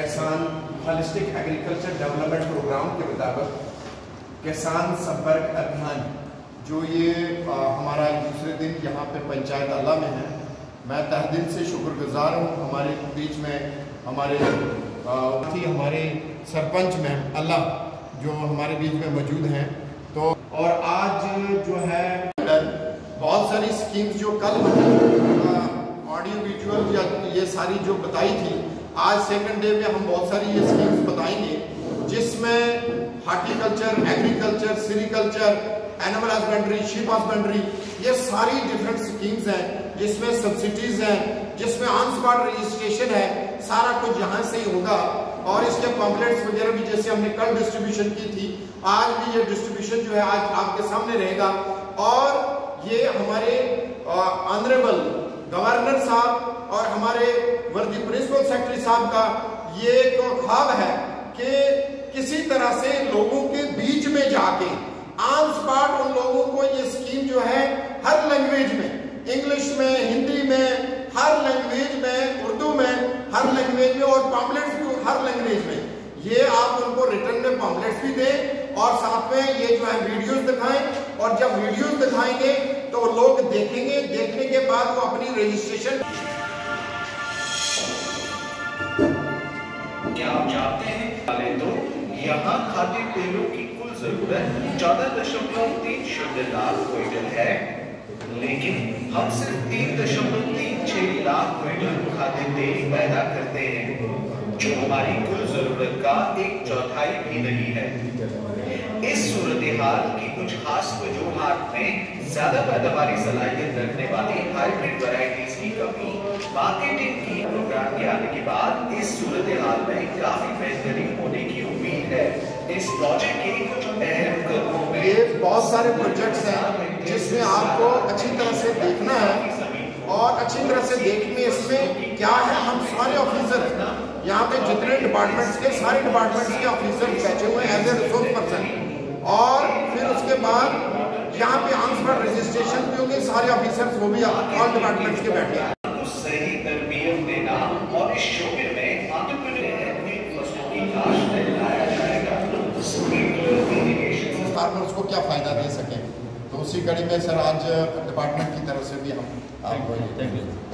किसान holistic agriculture development programme के मुताबिक किसान संपर्क अभियान जो ये आ, हमारा दूसरे दिन यहाँ पे पंचायत अल्लाह में है। मैं तहदिल से शुक्रगुजार हूँ हमारे बीच में हमारे थी हमारे सरपंच में अल्लाह जो हमारे बीच में मौजूद हैं। तो और आज जो है सारी स्कीम्स जो कल ऑडियो विजुअल या ये सारी जो बताई थी, आज सेकंड डे में हम बहुत सारी ये स्कीम्स बताएँगे, जिसमें horticulture agriculture sericulture animal husbandry sheep husbandry ये सारी डिफरेंट स्कीम्स हैं, जिसमें सब्सिडीज हैं, जिसमें ऑन स्पॉट रजिस्ट्रेशन है, सारा कुछ यहाँ से ही होगा। और इसके पॉम्पलेट्स वगैरह भी जैसे हमने कल डिस्ट्रीब्यूशन की थी, आज भी ये डिस्ट्रीब्यूशन जो है आज आपके सामने रहेगा। और ये हमारे ऑनरेबल गवर्नर साहब और हमारे वर्दी प्रिंसिपल सेक्रेटरी साहब का ये एक ख्वाब है कि किसी तरह से लोगों के बीच में जाके ऑन स्पॉट उन लोगों को ये स्कीम जो है, हर लैंग्वेज में इंग्लिश में हिंदी में, हर लैंग्वेज में उर्दू में, हर लैंग्वेज में और पॉम्पलेट्स हर लैंग्वेज में, ये आप उनको रिटर्न में पॉम्पलेट्स भी दें और साथ में ये जो है वीडियोस दिखाएँ। और जब वीडियोस दिखाएँगे तो लोग देखेंगे। देखने के बाद वो अपनी रजिस्ट्रेशन क्या आप जानते हैं? तो यहाँ खाद्य तेलों की कुल ज़रूरत चौदह दशमलव तीन शून्य लाख क्विंटल है। लेकिन हम सिर्फ़ तीन दशमलव तीन छह लाख क्विंटल खाद्य तेल पैदा करते हैं, जो हमारी कुल ज़रूरत का एक चौथाई भी नहीं है। इस सूरत हाल की कुछ खास वजूहत में ज़्यादा पैदावारी सलाहियत रखने वाली हाइब्रिड वैरायटीज की कमी मार्केटिंग की प्रोग्राम के आने के बाद इस सूरत हाल में काफ़ी बेहतरी होने की उम्मीद है। इस प्रोजेक्ट के कुछ अहम कदमों में ये बहुत सारे प्रोजेक्ट्स हैं जिसमें आपको अच्छी तरह से देखना है और अच्छी तरह से देखने इसमें क्या है हम सारे ऑफिसर यहाँ पे जितने डिपार्टमेंट्स के सारे डिपार्टमेंट्स के ऑफिसर बैठे हुए हैं एज ए रिसोर्स पर्सन और फिर उसके बाद यहाँ पे ऑन स्पॉट रजिस्ट्रेशन भी होंगे सारे ऑफिसर्स वो भी ऑल डिपार्टमेंट्स के बैठे हैं। को सही तरबियत देना और इस शोबे में एंटरप्रेन्योर की फ़सलों की काश्त में लाया जाएगा स्प्रिंकलर इरिगेशन से फार्मर्स को क्या फ़ायदा दे सके? तो उसी कड़ी में सर आज डिपार्टमेंट की तरफ़ से भी हम आपको thank you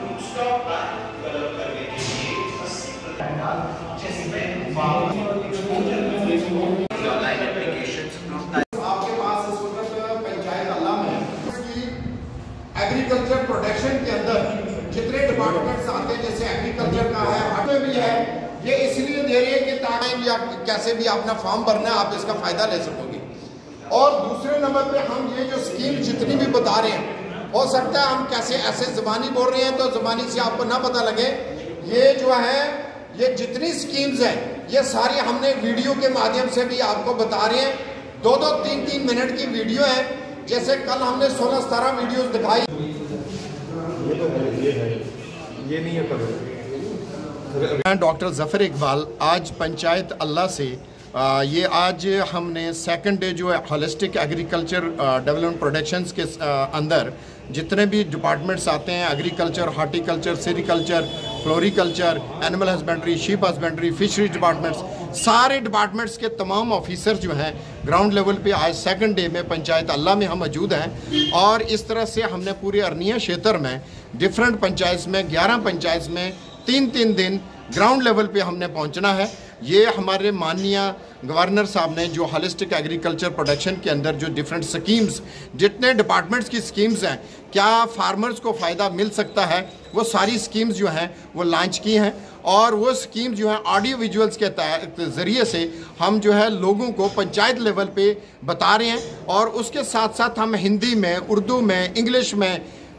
rootstock plan develop करने के लिए 80 जिसमें ऑनलाइन एप्लीकेशंस आपके पास इस वक्त पंचायत एग्रीकल्चर प्रोडक्शन के अंदर जितने डिपार्टमेंट्स आते हैं, जैसे एग्रीकल्चर का है हट भी है, ये इसलिए दे रही है कि ताकि या कैसे भी अपना फॉर्म भरना है, आप इसका फ़ायदा ले सकोगे। और दूसरे नंबर पे हम ये जो स्कीम जितनी भी बता रहे हैं हो सकता है हम कैसे ऐसे जबानी बोल रहे हैं तो जबानी से आपको ना पता लगे। ये जो है ये जितनी स्कीम्स हैं ये सारी हमने वीडियो के माध्यम से भी आपको बता रहे हैं। दो दो तीन तीन मिनट की वीडियो है। जैसे कल हमने सोलह सतारह वीडियोस दिखाई। ये तो ये है। ये नहीं है डॉक्टर जफ़र इकबाल आज पंचायत अल्लाह से ये आज हमने सेकंड डे जो है होलिस्टिक एग्रीकल्चर डेवलपमेंट प्रोडक्शंस के अंदर जितने भी डिपार्टमेंट्स आते हैं agriculture horticulture sericulture floriculture animal husbandry sheep husbandry fisheries departments सारे डिपार्टमेंट्स के तमाम ऑफिसर जो हैं ग्राउंड लेवल पे आज सेकंड डे में पंचायत अल्लाह में हम मौजूद हैं। और इस तरह से हमने पूरे अरनिया क्षेत्र में डिफरेंट पंचायत में 11 पंचायत में तीन तीन दिन ग्राउंड लेवल पे हमने पहुँचना है। ये हमारे माननीय गवर्नर साहब ने जो हॉलिस्टिक एग्रीकल्चर प्रोडक्शन के अंदर जो डिफरेंट स्कीम्स जितने डिपार्टमेंट्स की स्कीम्स हैं क्या फार्मर्स को फ़ायदा मिल सकता है? वो सारी स्कीम्स जो हैं वो लॉन्च की हैं और वो स्कीम जो है ऑडियो विजुअल्स के ज़रिए से हम जो है लोगों को पंचायत लेवल पे बता रहे हैं और उसके साथ साथ हम हिंदी में उर्दू में इंग्लिश में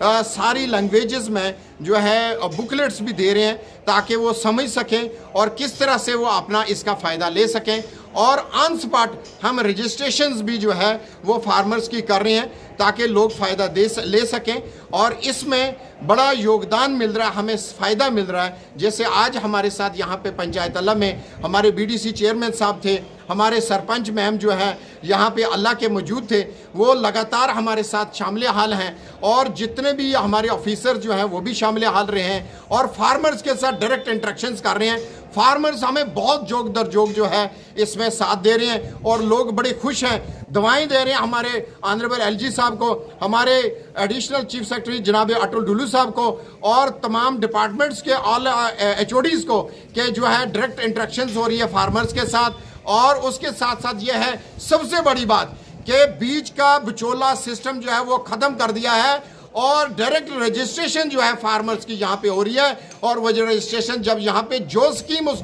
आ, सारी लैंग्वेजेस में जो है बुकलेट्स भी दे रहे हैं ताकि वो समझ सकें और किस तरह से वो अपना इसका फ़ायदा ले सकें। और ऑन स्पॉट हम रजिस्ट्रेशन भी जो है, वो फार्मर्स की कर रहे हैं ताकि लोग फ़ायदा दे ले सकें। और इसमें बड़ा योगदान मिल रहा है हमें फ़ायदा मिल रहा है। जैसे आज हमारे साथ यहाँ पे पंचायत अल्लाह में हमारे बीडीसी चेयरमैन साहब थे, हमारे सरपंच मैम जो है, यहाँ पे अल्लाह के मौजूद थे, वो लगातार हमारे साथ शामिल हाल हैं। और जितने भी हमारे ऑफिसर जो हैं, वो भी हाल रहे हैं और फार्मर्स के साथ डायरेक्ट इंट्रैक्शंस कर रहे हैं। फार्मर्स हमें बहुत जोग दर जोग जो है इसमें साथ दे रहे हैं और लोग बड़े खुश हैं। दवाएँ दे रहे हैं हमारे ऑनरेबल एलजी साहब को, हमारे एडिशनल चीफ सेक्रेटरी जनाब अटुल डुलू साहब को और तमाम डिपार्टमेंट्स के ऑल एच को के जो है डायरेक्ट इंट्रैक्शन हो रही है फार्मर्स के साथ। और उसके साथ साथ ये है, सबसे बड़ी बात कि बीज का बिचोला सिस्टम जो है वो ख़त्म कर दिया है और डायरेक्ट रजिस्ट्रेशन जो है फार्मर्स की यहाँ पे हो रही है। और वो रजिस्ट्रेशन जब यहाँ पे जो स्कीम उस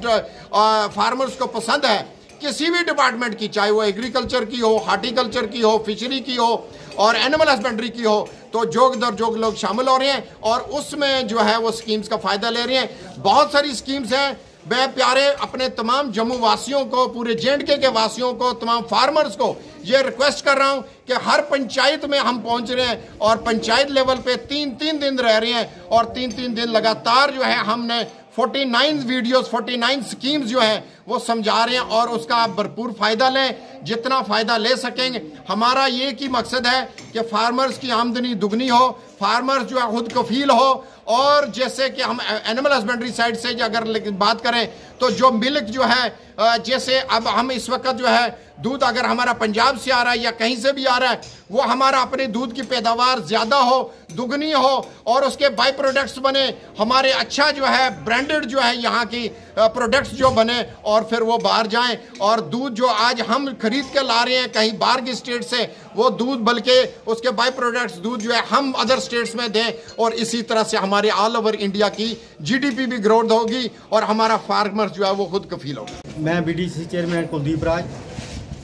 फार्मर्स को पसंद है, किसी भी डिपार्टमेंट की, चाहे वो एग्रीकल्चर की हो हार्टिकल्चर की हो फिशरी की हो, और एनिमल हस्बेंड्री की हो तो जोग दर जोग लोग शामिल हो रहे हैं और उसमें जो है वो स्कीम्स का फ़ायदा ले रहे हैं। बहुत सारी स्कीम्स हैं मैं प्यारे, अपने तमाम जम्मू वासियों को, पूरे जे के वासियों को, तमाम फार्मर्स को ये रिक्वेस्ट कर रहा हूँ कि हर पंचायत में हम पहुँच रहे हैं और पंचायत लेवल पे तीन तीन दिन रह रहे हैं और तीन तीन दिन लगातार जो है हमने 49 वीडियोस 49 स्कीम्स जो है वो समझा रहे हैं और उसका आप भरपूर फ़ायदा लें, जितना फ़ायदा ले सकेंगे। हमारा ये की मकसद है कि फार्मर्स की आमदनी दुगनी हो, फार्मर्स जो है खुद कफील हो, और जैसे कि हम एनिमल हस्बेंड्री साइड से अगर बात करें तो जो मिल्क जो है जैसे अब हम इस वक्त जो है, दूध अगर हमारा पंजाब से आ रहा है या कहीं से भी आ रहा है, वो हमारा अपने दूध की पैदावार ज़्यादा हो, दुगनी हो, और उसके बाई प्रोडक्ट्स बने। हमारे अच्छा जो है ब्रांडेड जो है यहाँ की प्रोडक्ट्स जो बने और फिर वो बाहर जाएँ और दूध जो आज हम खरीद के ला रहे हैं कहीं बाहर की स्टेट से, वो दूध बल्कि उसके बाई प्रोडक्ट्स दूध जो है हम अदर स्टेट्स में दें और इसी तरह से हमारे ऑल ओवर इंडिया की जीडीपी भी ग्रोथ होगी और हमारा फार्मर जो है वो खुद कफील होगा। मैं BDC chairman Kuldeep Raj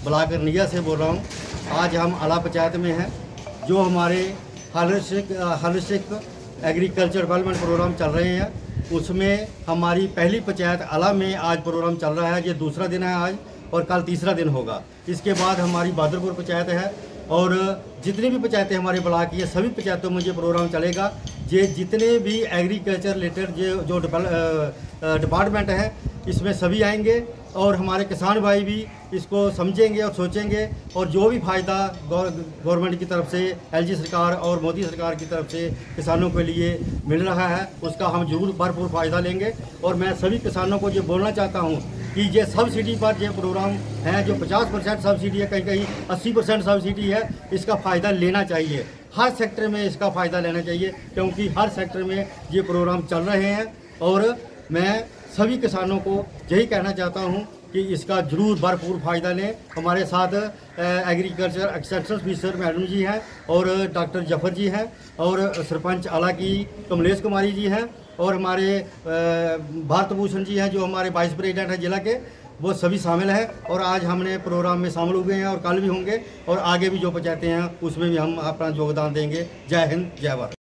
block Raniya से बोल रहा हूँ। आज हम आला पंचायत में हैं, जो हमारे holistic holistic agriculture development programme चल रहे हैं। उसमें हमारी पहली पंचायत अला में आज प्रोग्राम चल रहा है। ये दूसरा दिन है आज और कल तीसरा दिन होगा। इसके बाद हमारी बहादुरपुर पंचायत है और जितनी भी पंचायतें हमारे ब्लॉक की है, सभी पंचायतों में ये प्रोग्राम चलेगा। ये जितने भी एग्रीकल्चर रिलेटेड जो जो डिपार्टमेंट है, इसमें सभी आएँगे। और हमारे किसान भाई भी इसको समझेंगे और सोचेंगे और जो भी फ़ायदा गवर्नमेंट की तरफ़ से एलजी सरकार और मोदी सरकार की तरफ़ से किसानों के लिए मिल रहा है, उसका हम ज़रूर भरपूर फ़ायदा लेंगे। और मैं सभी किसानों को ये बोलना चाहता हूँ कि ये सब्सिडी पर जो प्रोग्राम है, जो 50 परसेंट सब्सिडी है कहीं कहीं 80 परसेंट सब्सिडी है, इसका फ़ायदा लेना चाहिए। हर सेक्टर में इसका फ़ायदा लेना चाहिए, क्योंकि हर सेक्टर में ये प्रोग्राम चल रहे हैं। और मैं सभी किसानों को यही कहना चाहता हूँ कि इसका ज़रूर भरपूर फ़ायदा लें। हमारे साथ एग्रीकल्चर एक्सटेंशन ऑफिसर मैडम जी हैं और डॉक्टर ज़फ़र जी हैं और सरपंच आला की कमलेश कुमारी जी हैं और हमारे भारत भूषण जी हैं जो हमारे वाइस प्रेसिडेंट हैं जिला के, वो सभी शामिल हैं और आज हमने प्रोग्राम में शामिल हुए हैं और कल भी होंगे और आगे भी जो पंचायतें हैं उसमें भी हम अपना योगदान देंगे। जय हिंद, जय भारत।